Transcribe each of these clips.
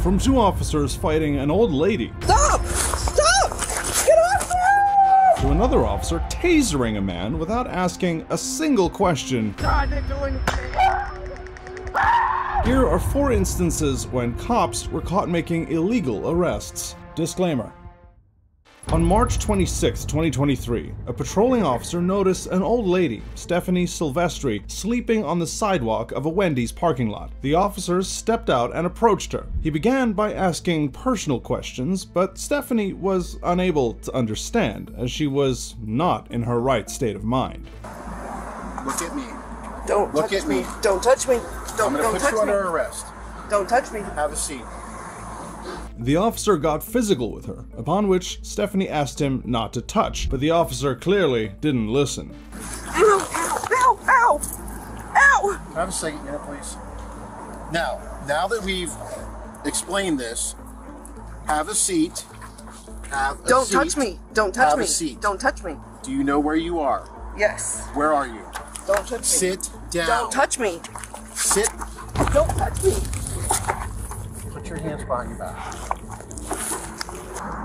from two officers fighting an old lady Stop! Stop! Get off me! to another officer tasering a man without asking a single question. God, they're doing. Here are four instances when cops were caught making illegal arrests. Disclaimer. On March 26, 2023, a patrolling officer noticed an old lady, Stephanie Silvestri, sleeping on the sidewalk of a Wendy's parking lot. The officers stepped out and approached her. He began by asking personal questions, but Stephanie was unable to understand, as she was not in her right state of mind. Look at me. Don't Look touch at me. me. Don't touch me. Don't, touch me. I'm gonna don't put touch you me. under arrest. Don't touch me. Have a seat. The officer got physical with her, upon which Stephanie asked him not to touch, but the officer clearly didn't listen. Ow! Ow! Ow! Ow! Have a seat here, please. Now, now that we've explained this, have a seat. Have a Don't seat. touch me. Don't touch Have me. a seat. Don't touch me. Do you know where you are? Yes. Where are you? Don't touch me. Sit down. Don't touch me. Sit. Don't touch me. Put your hands behind your back.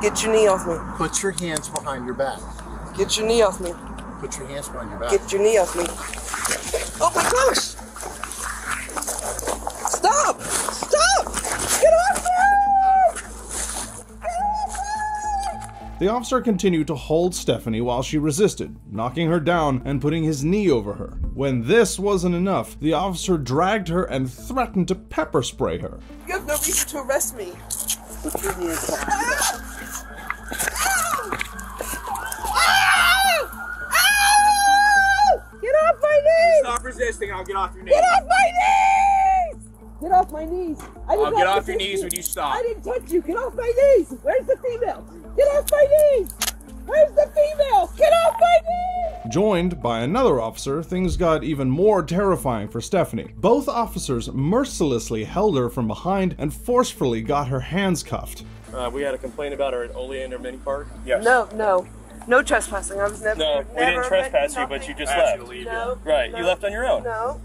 Get your knee off me. Put your hands behind your back. Get your knee off me. Put your hands behind your back. Get your knee off me. Oh my gosh! Stop! Stop! Get off me! The officer continued to hold Stephanie while she resisted, knocking her down and putting his knee over her. When this wasn't enough, the officer dragged her and threatened to pepper spray her. You have no reason to arrest me. Put your hands behind your back. Get off my knees! Stop resisting. I'll get off your knees. Get off my knees! Get off my knees! I I'll get off your knees you. when you stop. I didn't touch you. Get off my knees! Where's the female? Get off my knees! Where's the female? Get off my knees! Joined by another officer, things got even more terrifying for Stephanie. Both officers mercilessly held her from behind and forcefully got her hands cuffed. Uh, we had a complaint about her at Oleander Mini Park. Yes. No, no. No trespassing. I was never. No, we never didn't trespass you, but you just left. you leave. No. Right, no, you left on your own. No.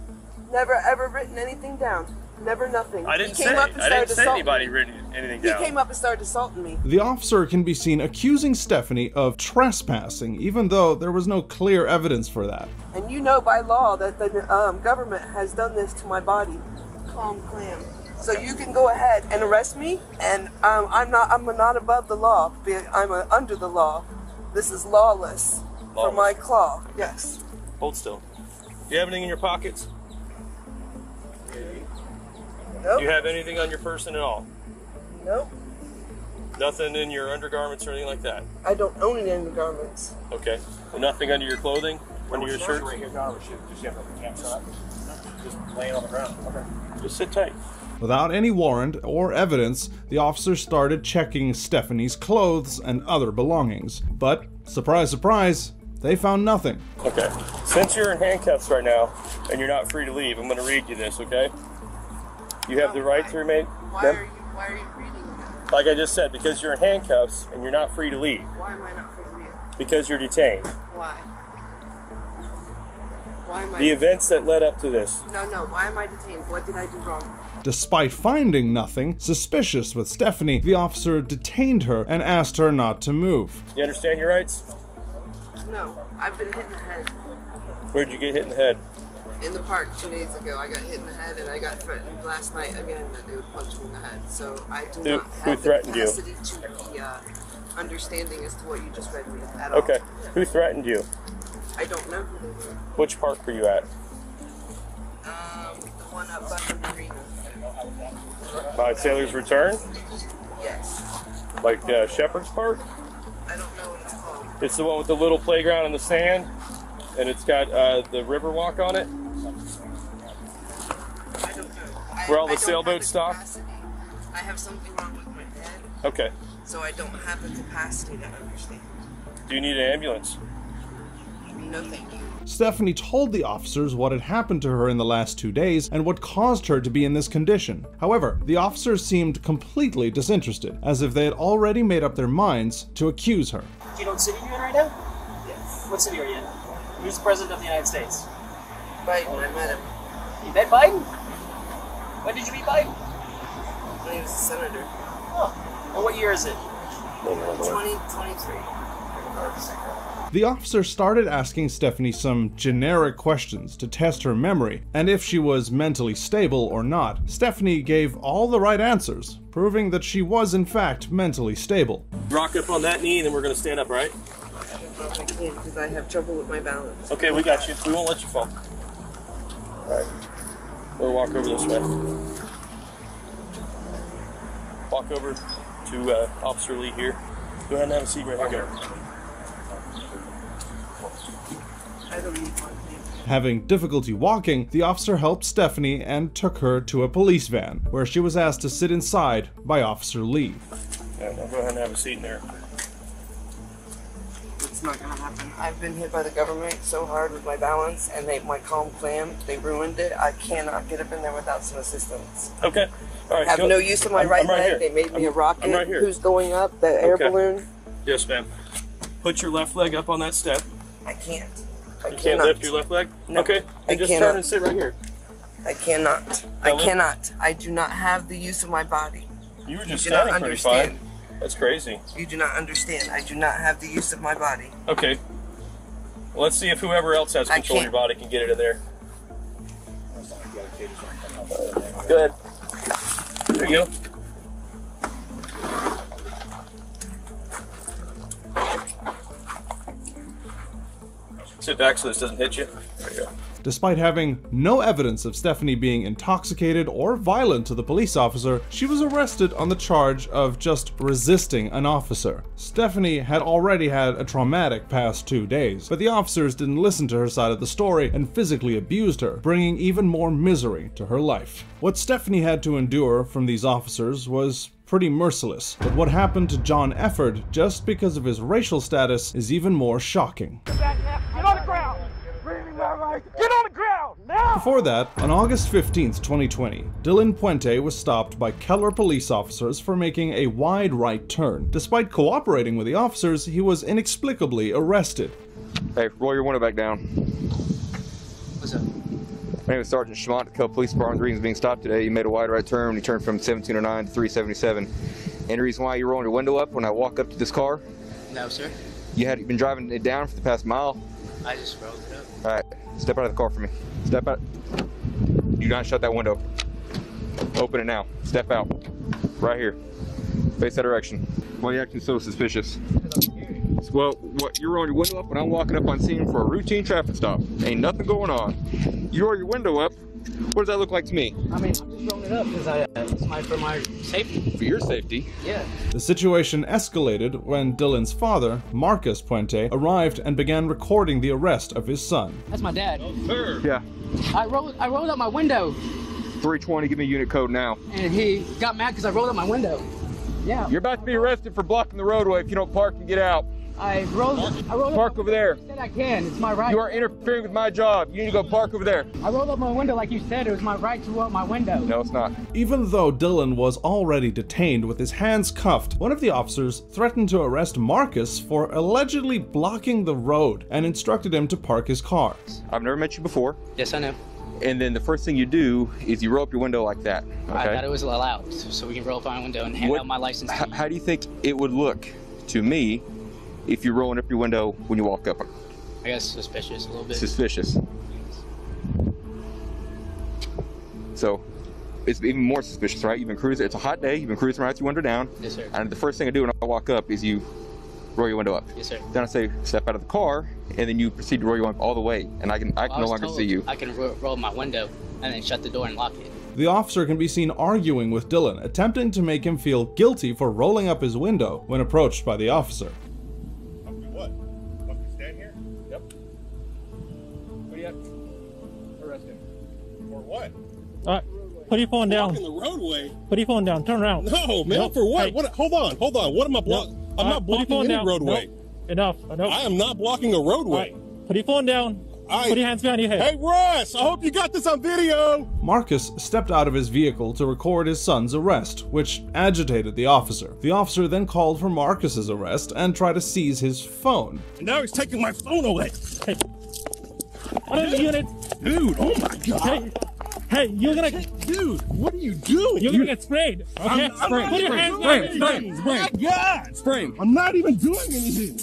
Never ever written anything down. Never nothing. I didn't he say. came up and I started didn't say assaulting anybody me. written anything He came up and started assaulting me. The officer can be seen accusing Stephanie of trespassing, even though there was no clear evidence for that. And you know by law that the um, government has done this to my body. Calm clam. So you can go ahead and arrest me, and um, I'm not. I'm not above the law. I'm uh, under the law. This is lawless, for my claw. Yes. Hold still. Do you have anything in your pockets? Nope. Do you have anything on your person at all? Nope. Nothing in your undergarments or anything like that. I don't own any undergarments. Okay. And nothing under your clothing, under your shirt. Right here, Dollar Ship. Just have the camp. Just laying on the ground. Okay. Just sit tight. Without any warrant or evidence, the officers started checking Stephanie's clothes and other belongings. But, surprise, surprise, they found nothing. Okay. Since you're in handcuffs right now and you're not free to leave, I'm going to read you this. Okay. You have the right to remain. Why Ma'am? are you? Why are you reading that? Like I just said, because you're in handcuffs and you're not free to leave, Why am I not free to read? because you're detained. Why? Why am I? The events that led up to this. No, no. Why am I detained? What did I do wrong? Despite finding nothing suspicious with Stephanie, the officer detained her and asked her not to move. You understand your rights? No, I've been hit in the head. Where'd you get hit in the head? In the park two days ago, I got hit in the head, and I got threatened last night again that they would punch me in the head. So I do Who- not who have threatened the you? capacity to be uh, understanding as to what you just read me at all. Okay. Who threatened you? I don't know who they were. Which park were you at? Um, the one up by the marina. By Sailor's Return? Yes. Like uh, Shepherd's Park? I don't know what it's called. It's the one with the little playground in the sand, and it's got uh, the river walk on it. Where all the I don't have sailboats stop? I have something wrong with my head, Okay. so I don't have the capacity to understand. Do you need an ambulance? No, thank you. Stephanie told the officers what had happened to her in the last two days and what caused her to be in this condition. However, the officers seemed completely disinterested, as if they had already made up their minds to accuse her. Do you know what city you're in right now? Yes. What city are you in? Who's the president of the United States? Biden, I met him. You met Biden? When did you meet Biden? when he was a senator. Oh. And what year is it? 2023. The officer started asking Stephanie some generic questions to test her memory and if she was mentally stable or not. Stephanie gave all the right answers, proving that she was in fact mentally stable. Rock up on that knee, and then we're gonna stand up, right? I don't know if I can because I have trouble with my balance. Okay, we got you. We won't let you fall. Alright. We'll walk over this way. Walk over to uh, Officer Lee here. Go ahead and have a seat right here. I don't need one. thank Having difficulty walking, the officer helped Stephanie and took her to a police van, where she was asked to sit inside by Officer Lee. Yeah, now go ahead and have a seat in there. You. It's not gonna happen. I've been hit by the government so hard with my balance, and they my calm clam. They ruined it. I cannot get up in there without some assistance. Okay. All right. I have go- no use of my I'm- right, I'm right leg. here. They made me I'm- a rocket. Right here. Who's going up? The air Okay. balloon. Yes, ma'am. Put your left leg up on that step. I can't. I You can't cannot. lift your left leg? No, okay. I just cannot. turn and sit right here. I cannot. I cannot. I do not have the use of my body. You were just not standing pretty understand. fine. That's crazy. You do not understand. I do not have the use of my body. Okay. Well, let's see if whoever else has control of your body can get it in there. Go ahead. There you go. Sit back so this doesn't hit you. Despite having no evidence of Stephanie being intoxicated or violent to the police officer, she was arrested on the charge of just resisting an officer. Stephanie had already had a traumatic past two days, but the officers didn't listen to her side of the story and physically abused her, bringing even more misery to her life. What Stephanie had to endure from these officers was pretty merciless, but what happened to John Efford just because of his racial status is even more shocking. Get on the ground! Get on the ground! Now! Before that, on August 15th, 2020, Dylan Puente was stopped by Keller police officers for making a wide right turn. Despite cooperating with the officers, he was inexplicably arrested. Hey, roll your window back down. What's up? My name is Sergeant Schmont, the Cub Police Department. The reason being stopped today, you made a wide right turn when you turned from 1709 to 377. And the reason why you rolled your window up when I walk up to this car, No, sir. you had been driving it down for the past mile. I just rolled it up. All right, step out of the car for me. Step out. Do not shut that window. Open it now. Step out. Right here. Face that direction. Why are you acting so suspicious? Well, what you're rolling your window up when I'm walking up on scene for a routine traffic stop. Ain't nothing going on. You roll your window up. What does that look like to me? I mean, it up because I, uh, it's my for my safety. For your safety. Yeah. The situation escalated when Dylan's father, Marcus Puente, arrived and began recording the arrest of his son. That's my dad. Yeah. I rolled I rolled up my window 320. Give me unit code now. and he got mad because I rolled up my window. Yeah. You're about to be arrested for blocking the roadway if you don't park and get out. I rolled I rolled Park up over there. I said I can. It's my right. You are interfering with my job. You need to go park over there. I rolled up my window like you said. It was my right to roll up my window. No, it's not. Even though Dylan was already detained with his hands cuffed, one of the officers threatened to arrest Marcus for allegedly blocking the road and instructed him to park his car. I've never met you before. Yes, I know. And then the first thing you do is you roll up your window like that. I thought it was allowed, so we can roll up my window and hand What- out my license. H- how do you think it would look to me if you're rolling up your window when you walk up? I guess suspicious a little bit. Suspicious. So it's even more suspicious, right? You've been cruising. It's a hot day. You've been cruising right with your window down. Yes, sir. And the first thing I do when I walk up is you roll your window up. Yes, sir. Then I say step out of the car, and then you proceed to roll your window up all the way, and I can I I can no was longer see you. I can ro- roll my window and then shut the door and lock it. The officer can be seen arguing with Dylan, attempting to make him feel guilty for rolling up his window when approached by the officer. All right, put your phone down. Blocking the roadway? Put your phone down. Turn around. No, man. Nope. For what? Hey. What? Hold on, hold on. What am I blocking? Nope. I'm All not right, blocking phone any down. roadway. Nope. Enough. Enough. I am not blocking a roadway. right, put your phone down. I- Put your hands behind your head. Hey, Russ, I hope you got this on video. Marcus stepped out of his vehicle to record his son's arrest, which agitated the officer. The officer then called for Marcus's arrest and tried to seize his phone. And now he's taking my phone away. Hey. What is the unit? Dude, oh my God. Hey, Hey, you're gonna, Dude, what are you doing? you're gonna get sprayed. Okay? I'm, I'm Put your hands spray, behind spray, your spray, back. spray. God, spray. I'm not even doing anything.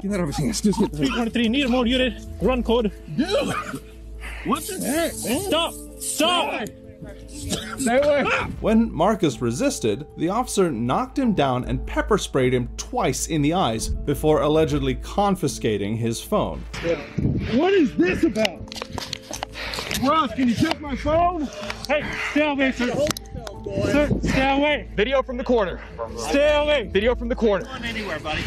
Get that over here. Just get that. 323, need more unit, run code. Dude, what the heck, man? Stop! Stop! Stay away. When Marcus resisted, the officer knocked him down and pepper sprayed him twice in the eyes before allegedly confiscating his phone. What is this about? Ross, can you check my phone? Hey, stay away, sir. Sir, stay away. Video from the corner. Stay away. Video from the corner. Anywhere, buddy.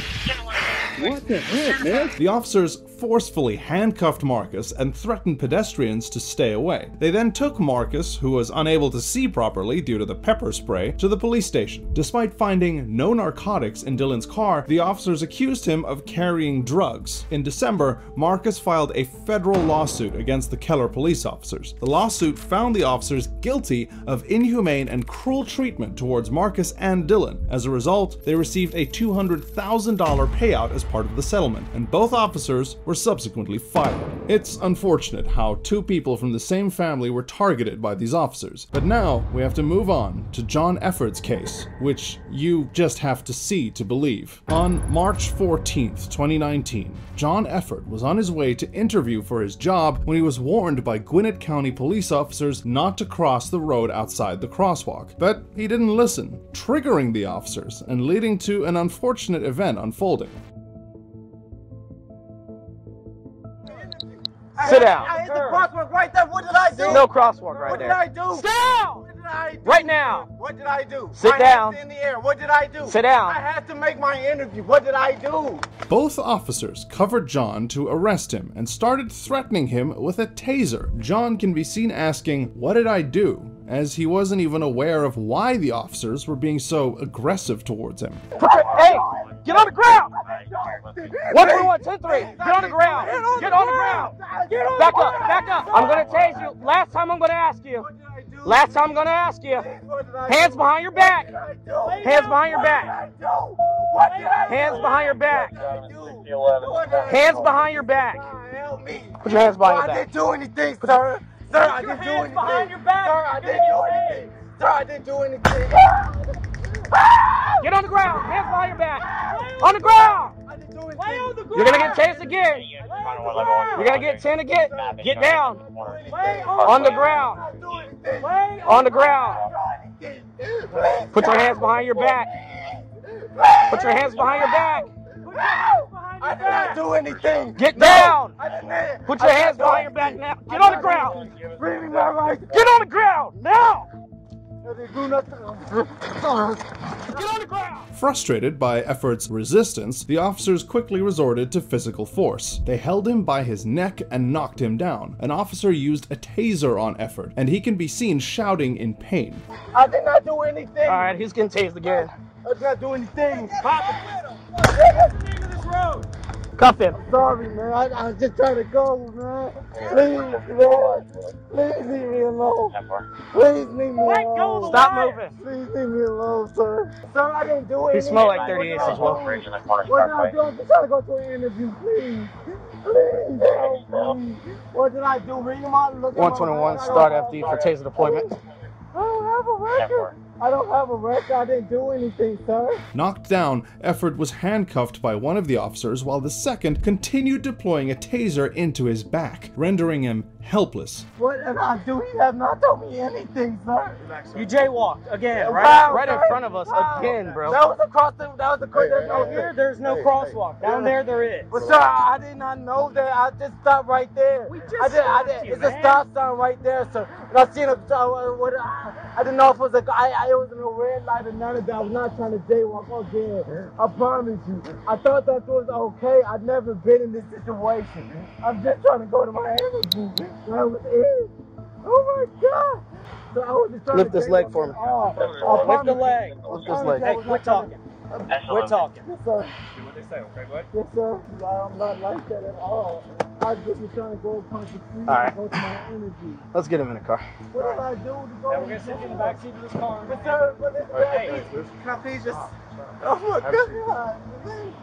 What the heck, man? The officers forcefully handcuffed Marcus and threatened pedestrians to stay away. They then took Marcus, who was unable to see properly due to the pepper spray, to the police station. Despite finding no narcotics in Dylan's car, the officers accused him of carrying drugs. In December, Marcus filed a federal lawsuit against the Keller police officers. The lawsuit found the officers guilty of inhumane and cruel treatment towards Marcus and Dylan. As a result, they received a $200,000 payout as part of the settlement, and both officers were subsequently fired. It's unfortunate how two people from the same family were targeted by these officers. But now we have to move on to John Efford's case, which you just have to see to believe. On March 14th, 2019, John Effort was on his way to interview for his job when he was warned by Gwinnett County police officers not to cross the road outside the crosswalk. But he didn't listen, triggering the officers and leading to an unfortunate event unfolding. Sit down. I hit the crosswalk right there. What did I do? No crosswalk right What did. I do? Sit down. What did I do? Right now. What did I do? Sit my down. In the air. What did I do? Sit down. I had to make my interview. What did I do? Both officers covered John to arrest him and started threatening him with a taser. John can be seen asking, What did I do? as he wasn't even aware of why the officers were being so aggressive towards him. Put your, hey, get on the ground. One three one two three. Get on the ground. Get on the ground. Back up. Back up. I'm gonna tase you. Last time I'm gonna ask you. Last time I'm gonna ask you. Hands behind your back. Hands behind your back. Hands behind your back. Hands behind your back. Put your hands behind your I back. didn't do anything, sir. Sir, I didn't do anything. behind. Sir, I didn't do anything. Sir, I didn't do anything. Get on the ground. Hands behind your back. On the ground. You're gonna get tased again. You're gonna get 10 again. Get down. On the ground. On the ground. Put your hands behind your back. Put your hands behind your back. I did not do anything. Get down. Put your hands behind your back now. Get on the ground. Bring me my rights. Get on the ground now. Frustrated by Efford's resistance, the officers quickly resorted to physical force. They held him by his neck and knocked him down. An officer used a taser on Efford, and he can be seen shouting in pain. I did not do anything. All right, he's getting tased again. I did not do anything. Cuff him. Sorry, man. I, I was just trying to go, man. Please, Lord. Please leave me alone. Please leave me alone. Stop moving. Please leave me alone, sir. Sir, I didn't do He anything. smelled like 38 as well. What did I do? I'm just trying to go to an interview, please. Please help me. What did I do? Ring him out and look at my 121, start FD for taser deployment. I don't have a record. I don't have a record. I didn't do anything, sir. Knocked down, Efford was handcuffed by one of the officers while the second continued deploying a taser into his back, rendering him helpless. What did I do? He have not told me anything, sir. You jaywalked again, right? Wow, right in front of us Wow. again, bro. That was across the. That was across the. Out here, there's no crosswalk. Down there, there is. But sir, I did not know that. I just stopped right there. We just I did, I did, you, It's man. a stop sign right there, sir. And I seen a. Uh, what, I, I didn't know if it was a. I, I it was in a red light or none of that. I was not trying to jaywalk again. I promise you. I thought that was okay. I've never been in this situation. I'm just trying to go to my interview. That was it. Oh my god. So I was just trying Lift to this leg for me. at Lift the leg. Lift this leg. you I Hey, was quit not trying to- talking. Talking. Yes, sir. Do what they say, okay, bud? Yes, sir. I'm not like that at all. I just was trying to go across the street All right. and my interview. Let's get him in the car. What did I do to go? Now we're gonna sit you in the back seat of this car. But sir, but this Hey, can I please just? Oh my God!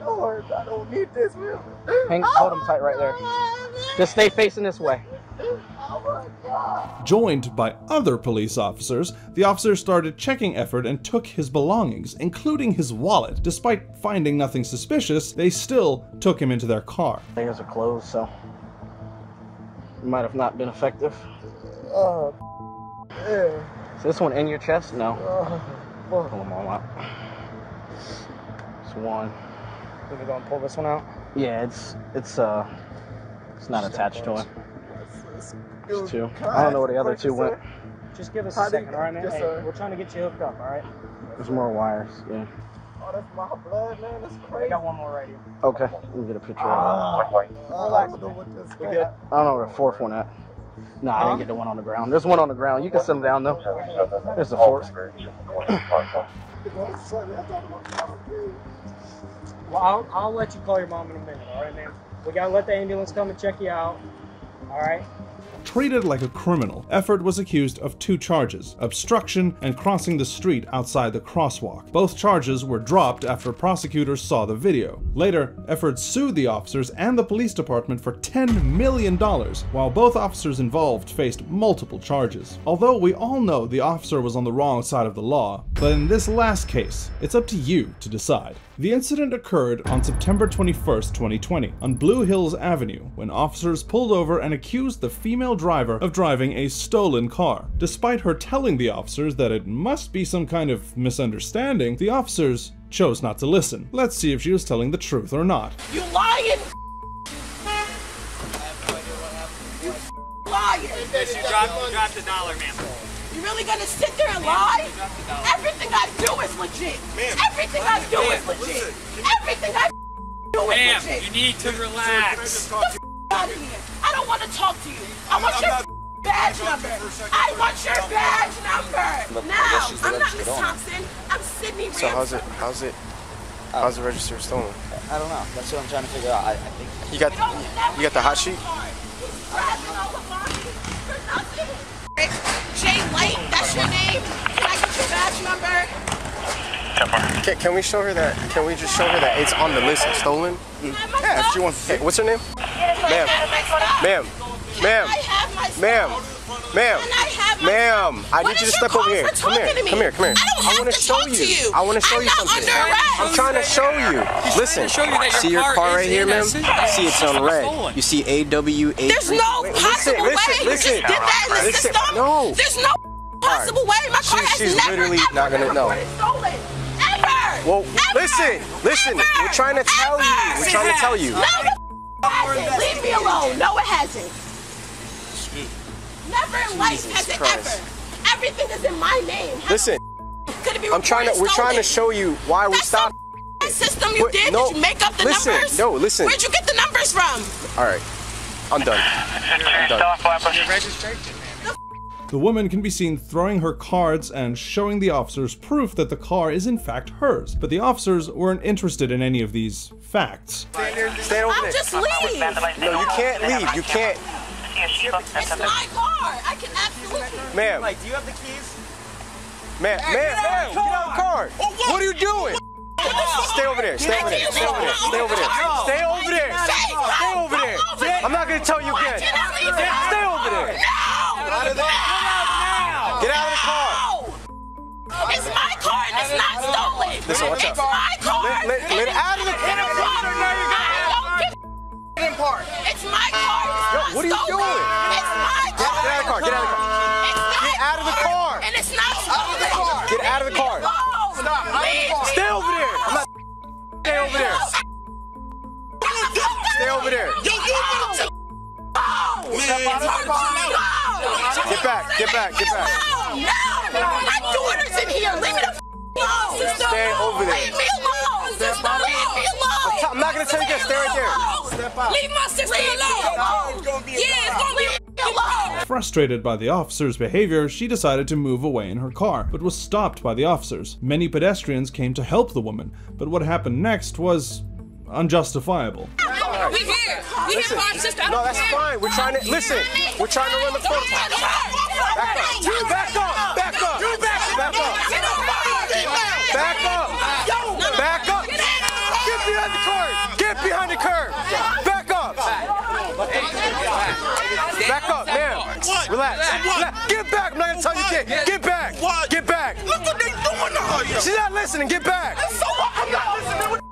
Lord, I don't need this, man. Hang, oh hold him tight right there. Just stay facing this way. Oh Joined by other police officers, the officers started checking Efford and took his belongings, including his wallet. Despite finding nothing suspicious, they still took him into their car. Fingers are closed, so it might have not been effective. Oh, yeah. Is this one in your chest? No. Oh, Pull them all out. It's one. We can go and pull this one out. Yeah, it's it's uh it's not attached to it. It's There's two. I don't know where the other two went. Just give us a second, all right, man? Yes, Hey, we're trying to get you hooked up, all right? There's more wires. Yeah. Oh, that's my blood, man. That's crazy. I got one more right here. Okay. Let me get a picture of Ah, I don't know what this We good? it. I don't know where the fourth one at. No, I didn't get the one on the ground. There's one on the ground. You can sit them down though. There's the fourth. Well, I'll, I'll let you call your mom in a minute, all right, man? We gotta let the ambulance come and check you out, all right? Treated like a criminal, Efford was accused of two charges obstruction and crossing the street outside the crosswalk. Both charges were dropped after prosecutors saw the video. Later, Efford sued the officers and the police department for $10 million, while both officers involved faced multiple charges. Although we all know the officer was on the wrong side of the law, but in this last case, it's up to you to decide. The incident occurred on September 21st, 2020, on Blue Hills Avenue, when officers pulled over and accused the female driver of driving a stolen car. Despite her telling the officers that it must be some kind of misunderstanding, the officers chose not to listen. Let's see if she was telling the truth or not. You lying! You lying! You dropped, you dropped the dollar, ma'am. You really gonna sit there and lie? Everything I do is legit. Everything I do is legit. Everything I do is Ma'am, legit. you need to relax. Get the out of here. I don't want to talk to you. I want your badge number. I want your badge number. Now, I'm not Miss Thompson. I'm Sydney So how's it? How's it? Oh. How's the register stolen? I don't know. That's what I'm trying to figure out. I, I think. You got you got the hot sheet? Jay Light, that's your name. Can I get your badge number? Can, can we show her that? Can we just show her that it's on the list of stolen? Yeah, if she wants. Hey, what's her name? Ma'am. Ma'am. Ma'am. Ma'am. Ma'am. Ma'am. I need you to step over here. Come here. Come here. Come here. I want to show you. I want to show you something. I'm trying to show you. Listen. show you that your See your car car right here, ma'am? See it's on Stolen. red. You see AW8. There's no possible way. Listen. Listen. did that in the Listen. system. No. There's no possible way. My car has she's never, literally ever, not gonna ever know. been stolen. Ever. Well, Ever. listen. Listen. We're trying to tell you. We're trying to tell you. No, the hasn't. Leave me alone. No, it hasn't. Never in life Jesus has it Christ. ever. Everything is in my name. How Listen. Could it be I'm trying to. We're trying to show you why we stopped. That system you Wait, did? no. Did you make up the Listen, numbers? no, listen. Where'd you get the numbers from? All right. I'm done. I'm done. registration. The woman can be seen throwing her cards and showing the officers proof that the car is in fact hers, but the officers weren't interested in any of these facts. Stand over I'll there. just leave. No, you can't leave. You can't. It's my car. I can absolutely. Ma'am. Like, do you have the keys? Ma'am, ma'am, ma'am, get out of the car. What are you doing? Stay over there. Stay over there. Stay over there. Stay over there. Stay over there. Stay over there. I'm not gonna tell you again. It's not stolen. Listen, watch it's out. my car. Let- let- and let it's out of the car. stolen. I don't give It's my car. It's Yo, not what are you stolen. doing? It's my car. get out of the car. Get out of the car. Get out of the car. And it's not stolen. Get out of the car. Stop. Stay over there. I'm not. Stay over there. Stay over there. Get back. Get back. Get back. No! My daughter's in here. Leave me the f- alone. Sister. Stay over there. Leave me alone. Sister, leave me alone. I'm not gonna tell you again. Stay right there. Step out. Leave my sister alone. Yeah, it's gonna leave me alone. Frustrated by the officer's behavior, she decided to move away in her car, but was stopped by the officers. Many pedestrians came to help the woman, but what happened next was unjustifiable. We here for our sister. No, that's care. fine. We're trying to listen. We're trying to run the protocol. Back up. Back up. Back up. Back up. Back up. Back up. Get behind the car. Get behind the curb. Back up. Back up, ma'am. relax, relax. Get back. I'm not gonna tell you get. Get back. Get back. Look what they doing to her. She's not listening. Get back. So what? I'm not listening. What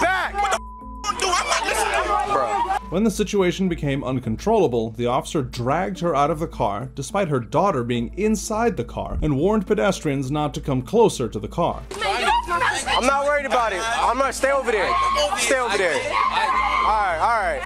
back. the do? I'm not listening. Bro. When the situation became uncontrollable, the officer dragged her out of the car, despite her daughter being inside the car, and warned pedestrians not to come closer to the car. I'm not worried about it. I'm gonna stay over there. Stay over there. All right, all right.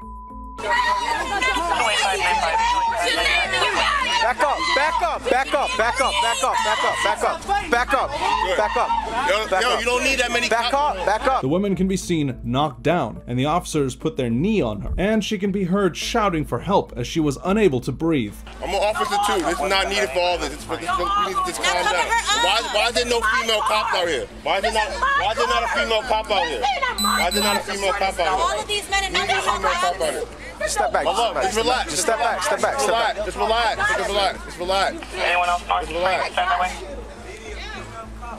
Back up, back up, back up, back up, back up, back up, back up, back up, back up. Yo, Back yo, up. you don't need that many Back up, back up. The woman can be seen knocked down, and the officers put their knee on her, and she can be heard shouting for help as she was unable to breathe. I'm an officer too. This is not needed for all this. It's for, this, we need to just calm down. Why, why is there no female cops out here? Why is there not? Why is there not a female cop out here? Why is there not a female cop out here? All of these men and We need a female cop out here. Just step back. My love, Just just relax. Just step back. Step back. Just Step relax. back. Just relax. Just relax. Just relax. Anyone else Just relax.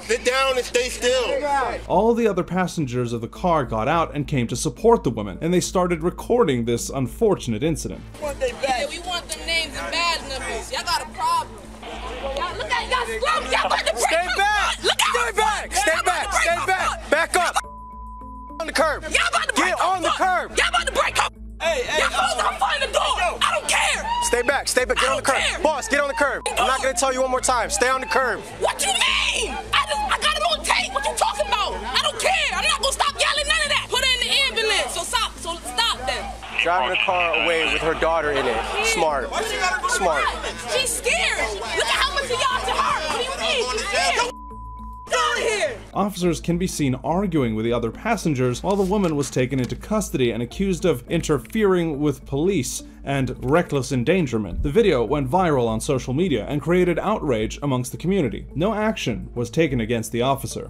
Sit down and stay still. All the other passengers of the car got out and came to support the women, and they started recording this unfortunate incident. Yeah, we want them names and badge numbers. Y'all got a problem. Y'all look at y'all slums. Y'all about to break Stay back. Look at Stay back. Stay back. Stay back. Back up. On the curb. Y'all about to break Get Stay back. Stay back. Get on the curb. care. Boss, get on the curb. I'm not gonna tell you one more time. Stay on the curb. What do you mean? I just I got it on tape. What you talking about? I don't care. I'm not gonna stop yelling none of that. Put her in the ambulance. So stop. So stop then. Driving the car away with her daughter in it. Smart. Smart. She's scared. Out of here. Officers can be seen arguing with the other passengers while the woman was taken into custody and accused of interfering with police and reckless endangerment. The video went viral on social media and created outrage amongst the community. No action was taken against the officer.